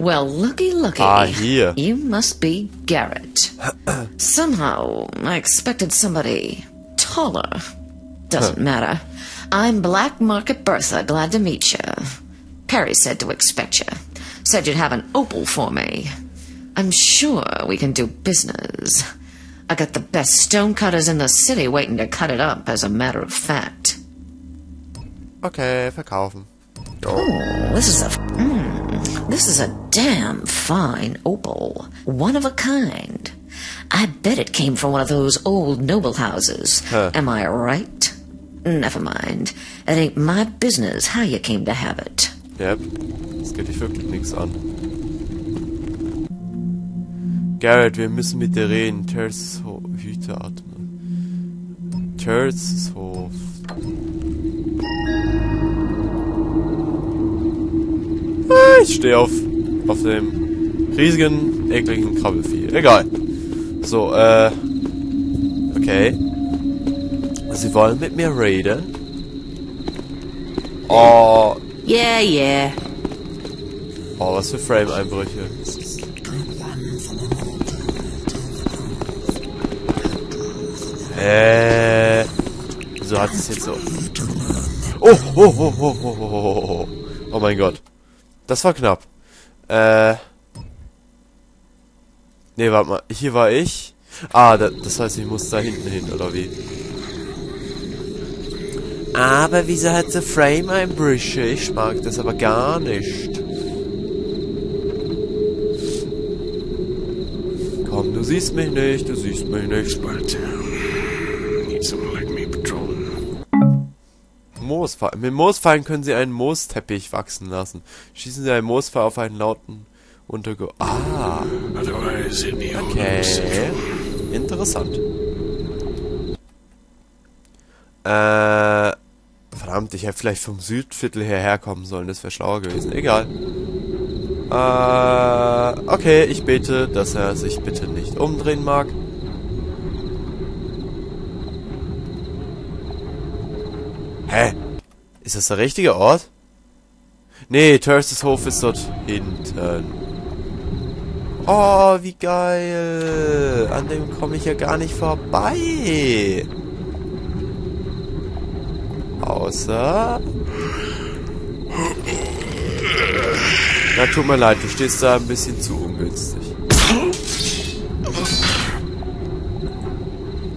Well, looky, looky. Ah, hier. You must be Garrett. Somehow, I expected somebody taller. Doesn't matter. I'm Black Market Bertha. Glad to meet you. Perry said to expect you. Said you'd have an opal for me. I'm sure we can do business. I got the best stonecutters in the city waiting to cut it up, as a matter of fact. Okay, verkaufen. Oh, this is a mm, this is a damn fine opal, one of a kind. I bet it came from one of those old noble houses. Huh. Am I right? Never mind. It ain't my business how you came to have it. Yep. Das geht dich wirklich nichts an. Garrett, wir müssen mit dir reden. Terz Hüte atmen. Terz Ich stehe auf, auf dem riesigen, ekligen Krabbelvieh. Egal. So, äh. Okay. Sie wollen mit mir reden? Oh, Yeah, yeah. Oh, was für Frame-Einbrüche. Äh. Wieso hat es jetzt so. Oh, oh, oh, oh, oh, oh, oh, oh. Oh mein Gott. Das war knapp. Äh. Nee, warte mal. Hier war ich. Ah, da, das heißt, ich muss da hinten hin, oder wie? Aber wieso hat der Frame-Einbrüche? Ich mag das aber gar nicht. Komm, du siehst mich nicht, du siehst mich nicht. Town. Need someone like me patrolling. Moosfallen. Mit Moosfallen können sie einen Moosteppich wachsen lassen. Schießen sie einen Moosfall auf einen lauten Unterge... Ah, okay. Interessant. Äh... Verdammt, ich hätte vielleicht vom Südviertel hierher kommen sollen. Das wäre schlauer gewesen. Egal. Äh... Okay, ich bete, dass er sich bitte nicht umdrehen mag. Ist das der richtige Ort? Nee, Hof ist dort hinten. Oh, wie geil. An dem komme ich ja gar nicht vorbei. Außer... Na, tut mir leid, du stehst da ein bisschen zu ungünstig.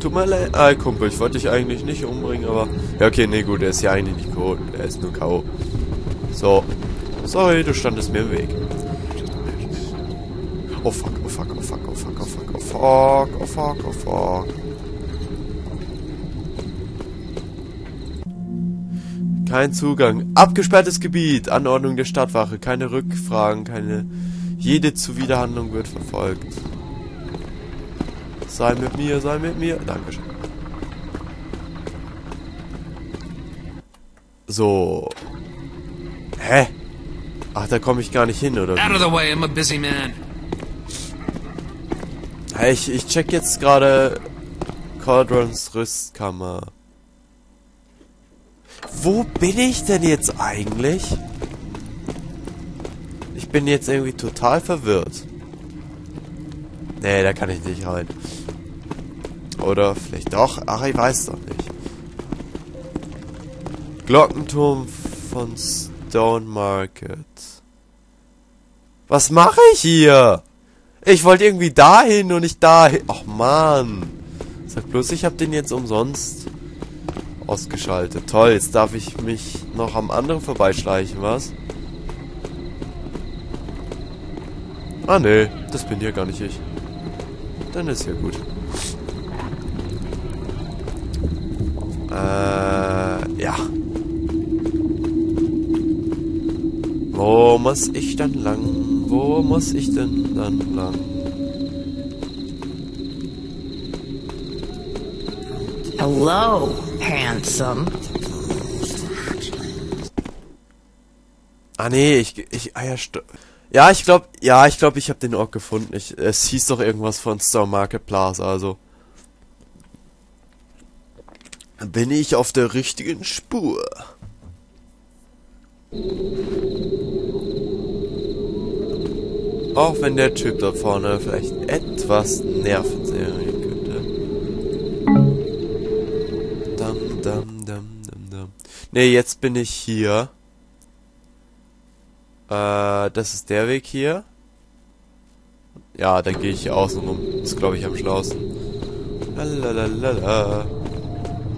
Tut mir leid. Ah, Kumpel, ich wollte dich eigentlich nicht umbringen, aber... Ja, okay, nee, gut, er ist ja eigentlich nicht tot. Er ist nur K.O. So. Sorry, du standest mir im Weg. Oh fuck, oh fuck, oh fuck, oh fuck, oh fuck, oh fuck, oh fuck, oh fuck. Kein Zugang. Abgesperrtes Gebiet. Anordnung der Stadtwache. Keine Rückfragen, keine... Jede Zuwiderhandlung wird verfolgt. Sei mit mir, sei mit mir. Dankeschön. So. Hä? Ach, da komme ich gar nicht hin, oder? Out wie? of the way, I'm a busy man. Hey, ich, ich check jetzt gerade Cauldrons Rüstkammer. Wo bin ich denn jetzt eigentlich? Ich bin jetzt irgendwie total verwirrt. Nee, da kann ich nicht rein. Oder vielleicht doch. Ach, ich weiß doch nicht. Glockenturm von Stone Market. Was mache ich hier? Ich wollte irgendwie dahin und nicht dahin. Ach man. Sag bloß, ich habe den jetzt umsonst ausgeschaltet. Toll, jetzt darf ich mich noch am anderen vorbeischleichen, was? Ah nee, das bin hier gar nicht ich. Dann ist ja gut. Äh, ja. Wo muss ich dann lang? Wo muss ich denn dann lang? Hello, handsome. Ah nee, ich ich ah ja, ja, ich glaube, ja, ich glaube, ich habe den Ort gefunden. Ich, es hieß doch irgendwas von Star Market Plaza, also bin ich auf der richtigen Spur. Auch wenn der Typ da vorne vielleicht etwas nervensägen könnte. Dam, dam, dam, dam, dam. Ne, jetzt bin ich hier. Äh, das ist der Weg hier. Ja, dann gehe ich hier außen rum. Ist, glaube ich, am schlausten. Lalalala.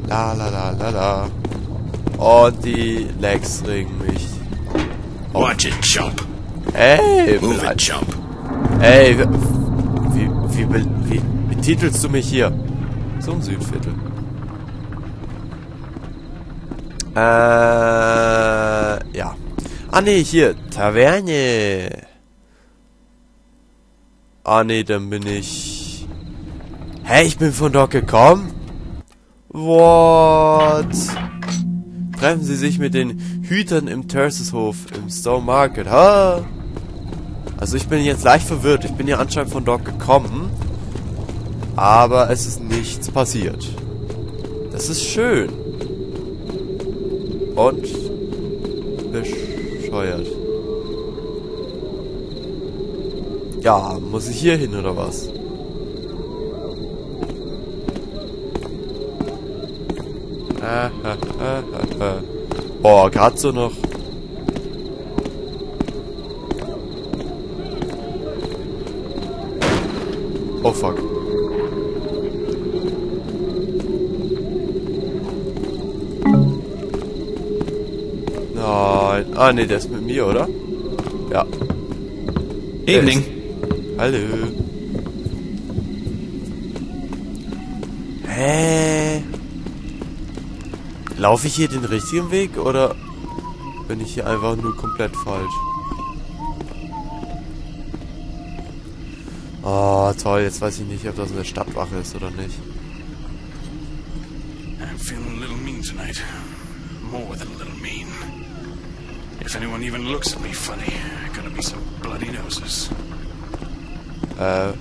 La la la la la. Und die Legs regen mich. auf. Watch it, chump. Ey, Move it, chump. Ey, wie, wie, wie, wie betitelst du mich hier? Zum Südviertel. Äh, ja. Ah nee, hier, Taverne. Ah nee, dann bin ich... Hä, ich bin von dort gekommen? What? Treffen Sie sich mit den Hütern im Terseshof im Stone Market, ha? Also ich bin jetzt leicht verwirrt. Ich bin ja anscheinend von dort gekommen. Aber es ist nichts passiert. Das ist schön. Und bescheuert. Ja, muss ich hier hin oder was? Ah. Boah, gerade so noch. Oh fuck. Nein. Ah nee, der ist mit mir, oder? Ja. Evening. Hallo. Hä? Laufe ich hier den richtigen Weg oder bin ich hier einfach nur komplett falsch? Oh, toll, jetzt weiß ich nicht, ob das eine Stadtwache ist oder nicht. I'm feeling a little mean tonight. More than a little mean. If anyone even looks at me funny, gonna be some bloody noses. Äh,